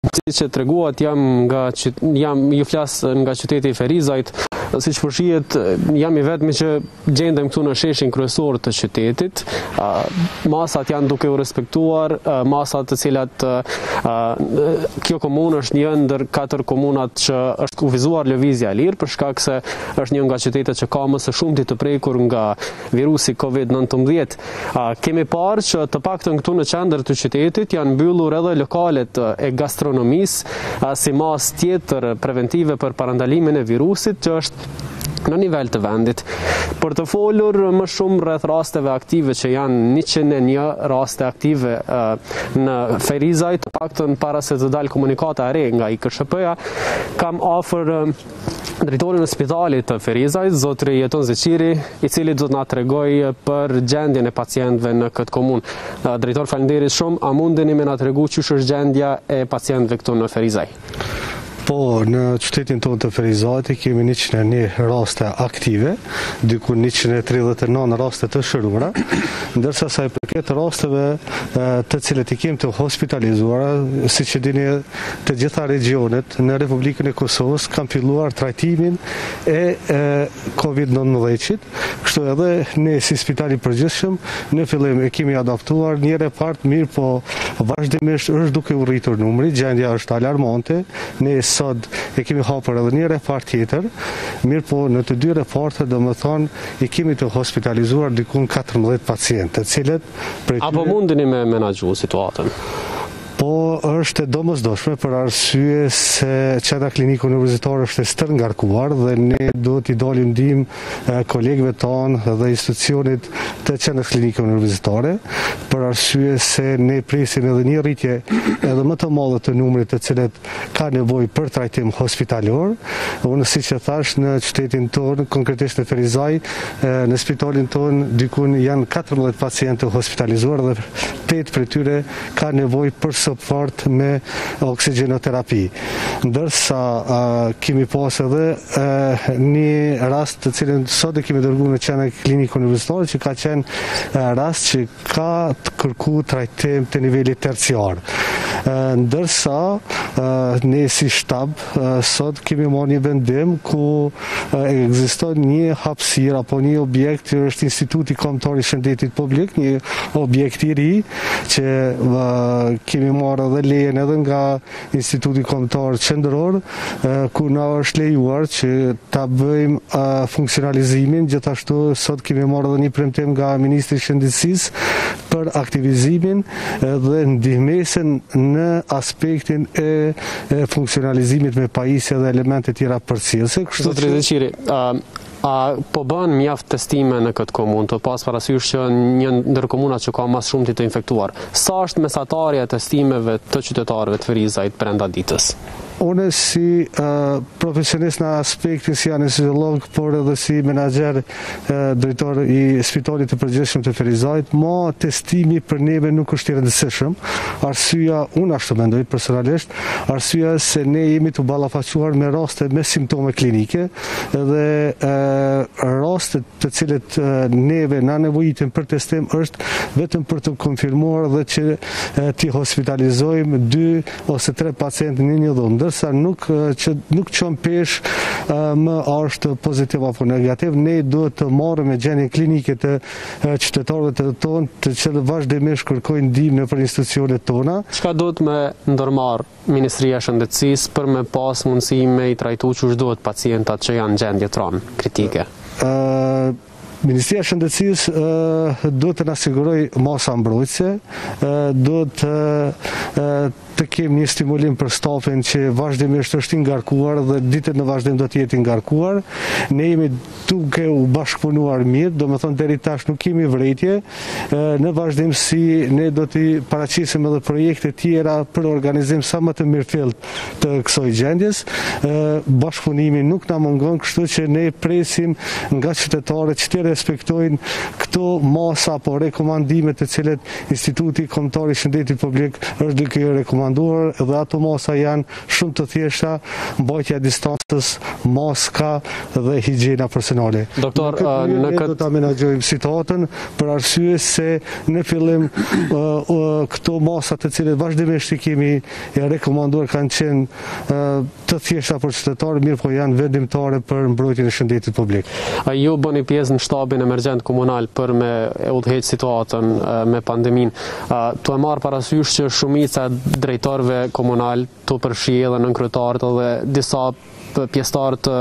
Siç e treguat jam nga jam ju flas nga qyteti i Ferizajt. Siç po shihet, jam i vetmi që gjendem këtu në sheshin kryesor të qytetit. Masat janë duke u respektuar, masat të cilat kjo komunë është një ndër katër komunat që është kufizuar lëvizja e lirë për shkak se është një nga qytetet që ka më së shumti të prekur nga virusi COVID-19. A, kemi parë që të paktën këtu në qendër të qytetit janë mbyllur edhe lokalet e gastronomisë, si masë tjetër preventive për parandalimin e virusit, që është në nivel të vendit. Për të folur më shumë rreth rasteve aktive që janë 101 raste aktive në Ferizaj, të paktën para se të dalë komunikata e re nga IKSHP-ja, kam afër drejtorin e spitalit të Ferizajt, zotri Jeton Zeqiri, i cili do të na tregojë për gjendjen e pacientëve në këtë komunë. Drejtor, faleminderit shumë. A mundeni me na tregu çysh është gjendja e pacientëve këtu në Ferizaj? Po, në qytetin tonë të Ferizajt i kemi 101 raste aktive, diku 139 raste të shëruara, ndërsa sa i përket rasteve të cilat i kemi të hospitalizuara, siç e dini të gjitha regjionet në Republikën e Kosovës kanë filluar trajtimin e Covid nëntëmbëdhjetë, kështu edhe ne si Spital i Përgjithshëm në fillim e kemi adaptuar një repart mirëpo vazhdimisht është duke u rritur numri, gjendja është alarmante, ne sot e kemi hapur edhe një repart tjetër, mirëpo në të dy repartet domethënë i kemi të hospitalizuar dikun katërmbëdhjetë pacientë, të cilët prej tyre. A po mundeni me menaxhu situatën? Po është e domosdoshme për arsye se Qendra Klinike Universitare është e stërngarkuar dhe ne duhet t'i dalim n'ndihmë kolegëve tanë dhe institucionit të Qendrës Klinike Universitare për arsye se ne presim edhe një rritje edhe më të madhe të numrit të cilët kanë nevojë për trajtim hospitalor. Unë siç e thashë në qytetin tonë, konkretisht në Ferizaj, në spitalin tonë, dikun janë 14 pacientë të hospitalizuar dhe 8 prej tyre kanë nevojë për suport me oksigjenoterapi. Ndërsa kemi pas edhe një rast të cilin sot e kemi dërgu në Qendrën Klinike Universitare që ka qenë rast që ka kërku trajtim të nivelit terciar. Ndërsa, ne si shtab, sot kemi marrë një vendim ku ekziston një hapësirë apo një objekt që është Instituti Kombëtar i Shëndetit Publik, një objekt i ri që kemi marrë edhe lejen edhe nga Instituti Kombëtar Qendror, ku na është lejuar që ta bëjmë funksionalizimin, gjithashtu sot kemi marrë edhe një premtim nga Ministri i Shëndetësisë për aktivizimin dhe ndihmesën në aspektin e funksionalizimit me pajisje dhe elemente tjera përcjellëse. Kështu që... Zotri Zeqiri, A po bëhen mjaft testime në këtë komunë, tu pas parasysh që një ndër komunat që ka ma së shumti të infektuar? Sa është mesatarja e testimeve të qytetarëve të Ferizajt brenda ditës? Unë si profesionist në aspektin si anestesiolog, por edhe si menaxher drejtor i spitalit të përgjithshëm të Ferizajt, ma testimi për neve nuk është i rëndësishëm. Arsyeja unë ashtu mendoj personalisht, arsyeja se ne jemi tu u ballafaquar me raste me simptome klinike, dhe rastet të cilat neve na nevojiten për testim është vetëm për t'u konfirmuar dhe që t'i hospitalizojmë dy ose tre pacientë në një dhomë, ndërsa nuk që nuk çon peshë më është pozitiv apo negativ, ne duhet të merremi me gjendjen klinike të qytetarëve tonë, të cilët vazhdimisht kërkojnë ndihmë nëpër institucionet tona. Çka duhet me ndërmarrë? Ministria e Shëndetësisë për me pas mundësi me i trajtu qysh duhet pacientat që janë gjendje t'ronë, kritike? Ministria e Shëndetësisë duhet të na sigurojë masa mbrojtëse, duhet të kemi një stimulim për stafin që vazhdimisht është i ngarkuar dhe ditët në vazhdim do të jetë i ngarkuar. Ne jemi duke u bashkëpunuar mirë, domethënë deri tash nuk kemi vërejtje, në vazhdimësi ne do t'i paraqesim edhe projekte tjera për organizim sa më të mirëfilltë të kësoj gjendjes, bashkëpunimi nuk na mungon, kështu që ne presim nga qytetarët që t'i respektojnë këto masa apo rekomandime të cilat Instituti Kombëtar i Shëndetit Publik është duke rekomanduar dhe ato masa janë Shumë të thjeshta, mbajtja e distancës, maska dhe higjiena personale. Në këtë mënyrë ne do ta menaxhojmë situatën, për arsye se në fillim këto masa të cilat vazhdimisht i kemi rekomanduar kanë qenë të thjeshta për qytetarët, mirëpo janë vendimtare për mbrojtjen e shëndetit publik. A ju bëni pjesë në shtabin emergjent komunal për me udhëheq situatën me pandeminë. Tu e marrë parasysh që shumica e drejtorëve komunalë, tu përfshi edhe nënkryetarët dhe disa pjesëtarë të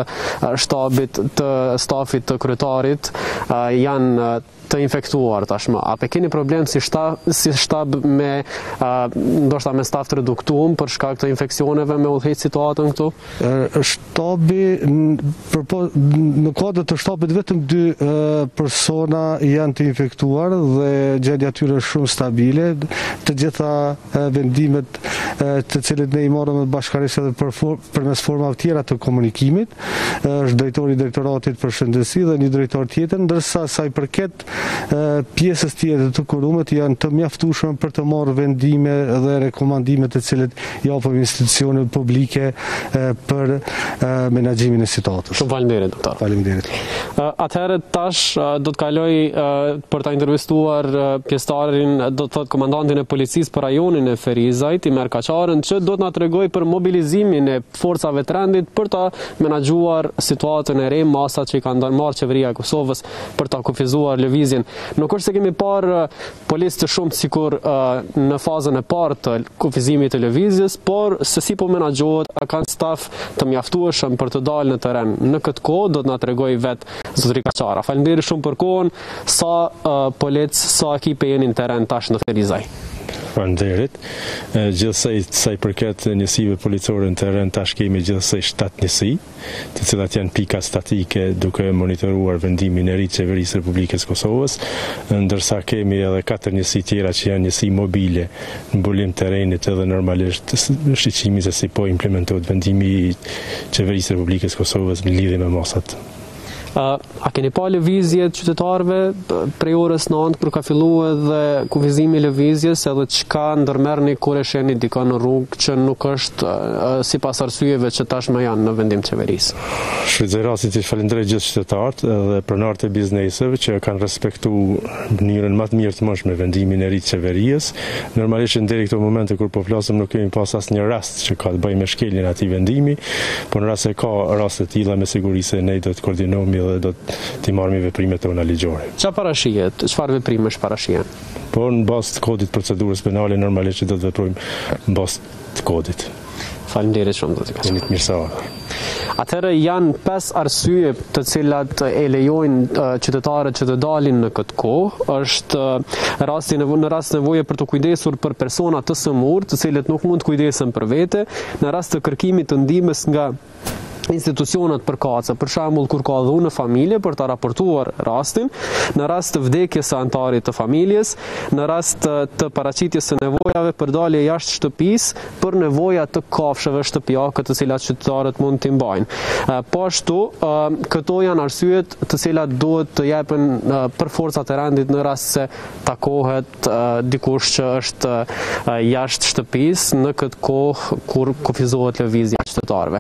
shtabit të stafit të kryetarit, janë të infektuar tashmë. A po e keni problem si shtab, si shtab me ndoshta me staf të reduktuar për shkak të infeksioneve me udhëheq situatën këtu? Është Shtabi, Në kuadër të shtabit vetëm dy persona janë të infektuar dhe gjendja e tyre është shumë stabile. Të gjitha vendimet të cilat ne i marrim bashkërisht edhe për, përmes formave tjera të komunikimit, është drejtori i drejtoratit për shëndetësi dhe një drejtor tjetër, ndërsa sa i përket pjesës tjetër të kuorumit janë të mjaftueshme për të marrë vendime dhe rekomandime të cilat japim institucioneve publike për menaxhimin e situatës. Shumë faleminderit, doktor. Faleminderit. Atëherë tash do të kaloj për ta intervistuar pjesëtarin, do të thotë komandantin e policisë për rajonin e Ferizajt, Imer Kaçarën, që do të na tregojë për mobilizimin e forcave të rendit për ta menaxhuar situatën e re me masat që i ka ndërmarrë qeveria e Kosovës për ta kufizuar lëvizjen. Nuk është se kemi parë policë të shumtë sikur në fazën e parë të kufizimit të lëvizjes, por se si po menaxhohet, a kanë staf të mjaftueshëm për të dalë në terren. Në këtë kohë do të na tregojë vetë zotëri Kaçara. Faleminderit shumë për kohën. Sa policë, sa ekipe jeni në terren tash në Ferizaj? Faleminderit. Gjithsej sa i përket njësive policore në terren tash kemi gjithsej 7 njësi. të cilat janë pika statike duke monitoruar vendimin e ri të Qeverisë së Republikës së Kosovës, ndërsa kemi edhe katër njësi tjera që janë njësi mobile në mbulim të terrenit edhe normalisht shikimi se si po implementohet vendimi i Qeverisë së Republikës së Kosovës në lidhje me masat. A keni pa lëvizje të qytetarëve prej orës nëntë kur ka fillu edhe kufizimi i lëvizjes edhe çka ndërmerrni kur e sheni dikon në rrugë që nuk është sipas arsyeve që tashmë janë në vendim të qeverisë? Shfrytëzoj rastin t'i falënderoj gjithë qytetarët edhe pronarët e bizneseve që kanë respektu në mënyrën ma të mirë të mundshme vendimin e ri të qeverisë. Normalisht deri këto momente kur po flasim nuk kemi pas asnjë që ka të bëjë me shkeljen e atij vendimi, por në rast se ka raste të tilla me siguri se ne do të koordinohemi dhe do t'i marrim veprimet tona ligjore. Çka parashihet, çfarë veprimesh parashihen? Po në bazë të kodit procedurës penale normalisht që do të veprojmë në bazë të kodit. Faleminderit shumë zoti Kaçara. Jeni të mirëseardhur. Atëherë janë pesë arsye të cilat i lejojnë qytetarët që të dalin në këtë kohë, është rasti në në rast nevoje për t'u kujdesur për persona të sëmurë, të cilët nuk mund të kujdesen për vete, në rast të kërkimit të ndihmës nga institucionet përkatëse, për shembull kur ka dhunë në familje për ta raportuar rastin, në rast të vdekjes së anëtarit të familjes, në rast të paraqitjes së nevojave për dalje jashtë shtëpisë, për nevoja të kafshëve shtëpiake të cilat qytetarët mund t'i mbajnë. Po ashtu, këto janë arsyet të cilat duhet të jepen për forcat e rendit në rast se takohet dikush që është jashtë shtëpisë në këtë kohë kur kufizohet lëvizja e qytetarëve.